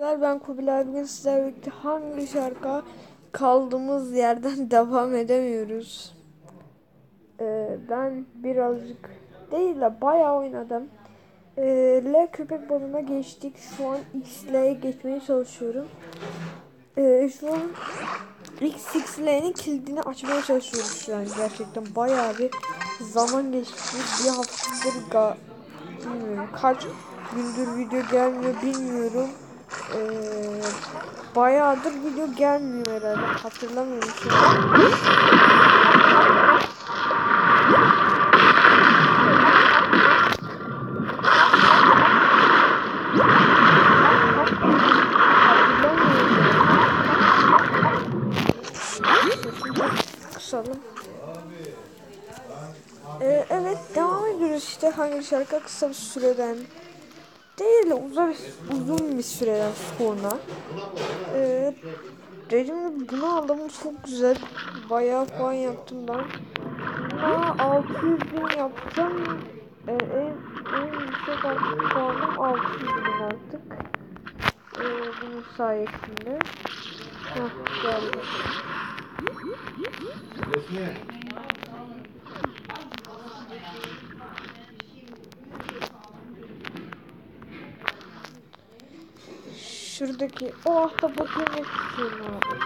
Ben Kubilay bugün sizlerle birlikte hangi şarkı kaldığımız yerden devam edemiyoruz. Ee, ben birazcık değil de bayağı oynadım. Ee, L köpek balığına geçtik. Şu an X'l'ye geçmeye çalışıyorum. Ee, şu an XXL'nin kilidini açmaya çalışıyoruz şu an. Gerçekten bayağı bir zaman geçti. Bir haftadır ga bilmiyorum kaç gündür video gelmiyor bilmiyorum. Ee, bayağıdır video gelmiyor herhalde. Hatırlamıyorum. Hatırlamıyorum. Kısalım. Ee, evet devam ediyoruz işte hangi şarkı kısa bir süreden değil de uzun, uzun bir süreden sonra. Ee, dedim bunu aldım çok güzel. Bayağı puan yaptım ben. Buna 600 bin yaptım. Ee, en, en yüksek artık puanım 600 bin artık. Ee, bunun sayesinde. Hah geldi. Şuradaki o ahtapotu yemek istiyorum abi.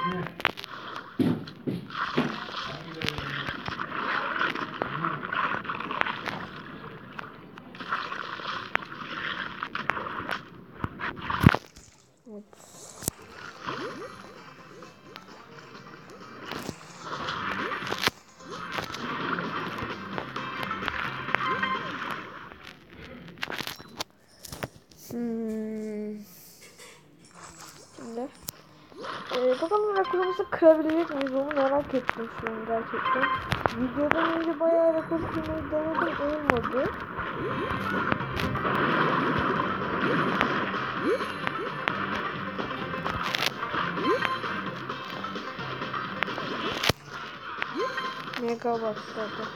Bakalım rekorumuzu kırabilecek miyiz onu merak ettim şu an gerçekten. Videodan önce bayağı rekor kırmayı denedim olmadı. Mega başladı.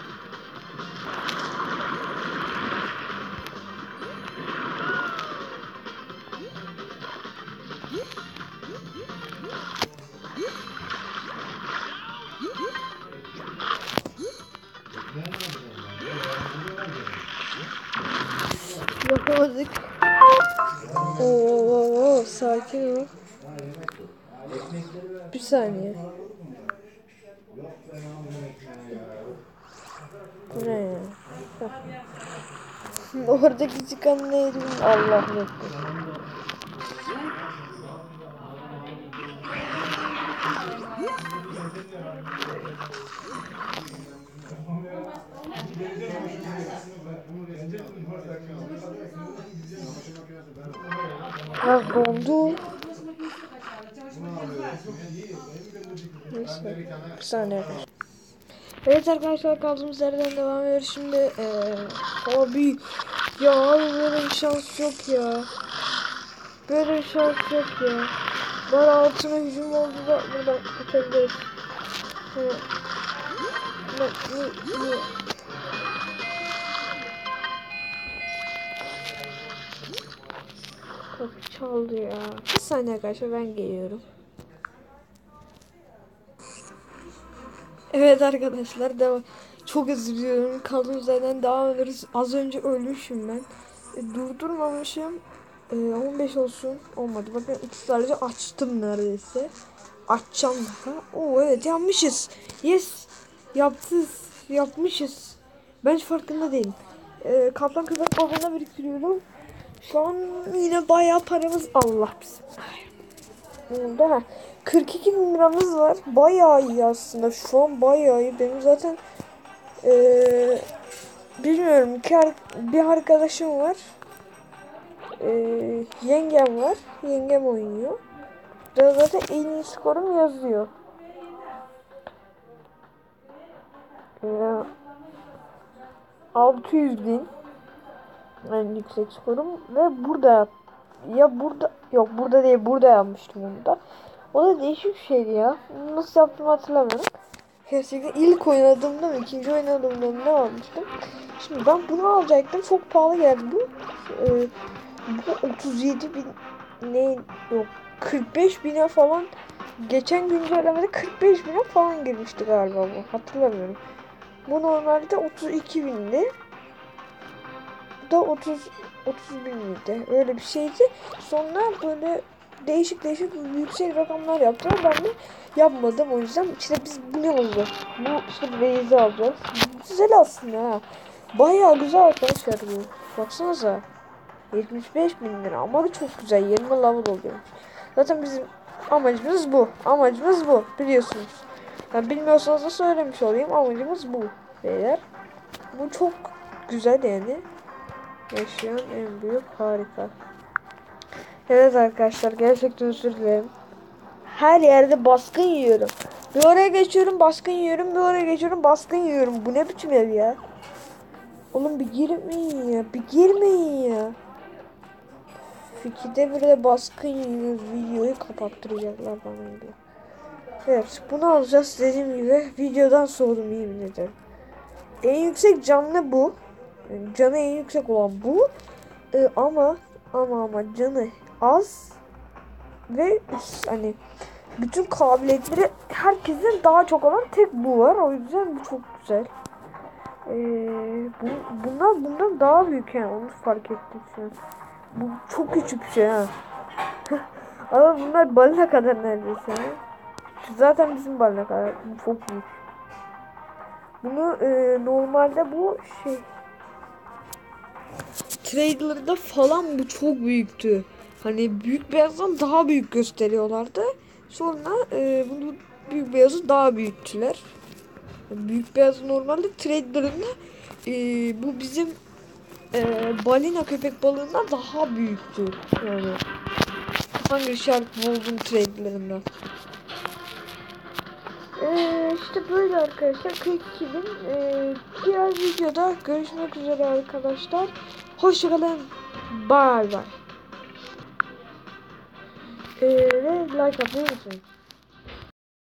Yapamadık. Oo, sakin ol. Bir saniye. Bu ne ya? Oradaki çıkan neydi? Allah yok. Ya dondu. Neyse. Bir saniye. Evet arkadaşlar kaldığımız yerden devam ediyoruz. Şimdi eee abi ya abi böyle bir şans yok ya. Böyle bir şans yok ya. Bana altına hücum oldu da buradan kaçabiliriz. Kapı çaldı ya. Bir saniye arkadaşlar ben geliyorum. Evet arkadaşlar devam. Çok özür diliyorum. Kaldığımız yerden devam ederiz. Az önce ölmüşüm ben. E, durdurmamışım. E, 15 olsun. Olmadı. Bakın ısrarcı açtım neredeyse. Açacağım daha. Oo evet yapmışız. Yes. Yaptız. Yapmışız. Ben hiç farkında değilim. E, Kaplan kızak babana biriktiriyorum. Şu an yine bayağı paramız Allah bizim. Oldu ha. 42 bin liramız var. Bayağı iyi aslında. Şu an bayağı iyi. Benim zaten eee bilmiyorum ar- bir arkadaşım var. Eee yengem var. Yengem oynuyor. Burada zaten en iyi skorum yazıyor. Ya, 600 bin en yüksek skorum ve burada ya burada yok burada değil burada yapmıştım onu da. O da değişik bir şeydi ya. Nasıl yaptığımı hatırlamıyorum. Gerçekten ilk oynadığımda mı ikinci oynadığımda mı ne almıştım. Şimdi ben bunu alacaktım. Çok pahalı geldi bu. Ee, bu 37 bin ne yok 45 bine falan geçen güncellemede 45 bine falan girmişti galiba bu. Hatırlamıyorum. Bu normalde 32 bindi. Bu da 30 30 bin? Öyle bir şeydi. Sonra böyle değişik değişik yüksek rakamlar yaptılar. Ben de yapmadım o yüzden. İşte biz bu ne oldu? Bu işte Waze'i alacağız. Güzel aslında ha. Bayağı güzel arkadaşlar bu. Baksanıza. 75 bin lira ama da çok güzel 20 level oluyor. Zaten bizim amacımız bu. Amacımız bu biliyorsunuz. Yani bilmiyorsanız da söylemiş olayım amacımız bu beyler. Bu çok güzel yani. Yaşayan en büyük harika. Evet arkadaşlar gerçekten özür dilerim. Her yerde baskın yiyorum. Bir oraya geçiyorum baskın yiyorum bir oraya geçiyorum baskın yiyorum. Bu ne biçim ev ya? Oğlum bir girmeyin ya. Bir girmeyin ya. Fikide bir de baskın. Videoyu kapattıracaklar bana gibi. Evet bunu alacağız dediğim gibi. Videodan soğudum yemin ederim. En yüksek canlı bu. Canı en yüksek olan bu. Ee, ama ama ama canı az ve hani bütün kabiliyetleri herkesin daha çok olan tek bu var. O yüzden bu çok güzel. Ee, bu, bunlar bundan daha büyük yani onu fark ettim şu. Bu çok küçük bir şey ha. Ama bunlar balina kadar neredeyse. Zaten bizim balina kadar. Bu çok büyük. Bunu e, normalde bu şey trader'da falan bu çok büyüktü. Hani büyük beyazdan daha büyük gösteriyorlardı. Sonra e, bunu büyük beyazı daha büyüttüler. Büyük beyaz normalde trader'ında e, bu bizim e, balina köpek balığından daha büyüktü. Yani hangi şarkı buldum trader'larında. Ee, işte böyle arkadaşlar 42 bin. Ee, diğer videoda görüşmek üzere arkadaşlar. Hoşçakalın. Bye bye. Ee, like atmayı unutmayın.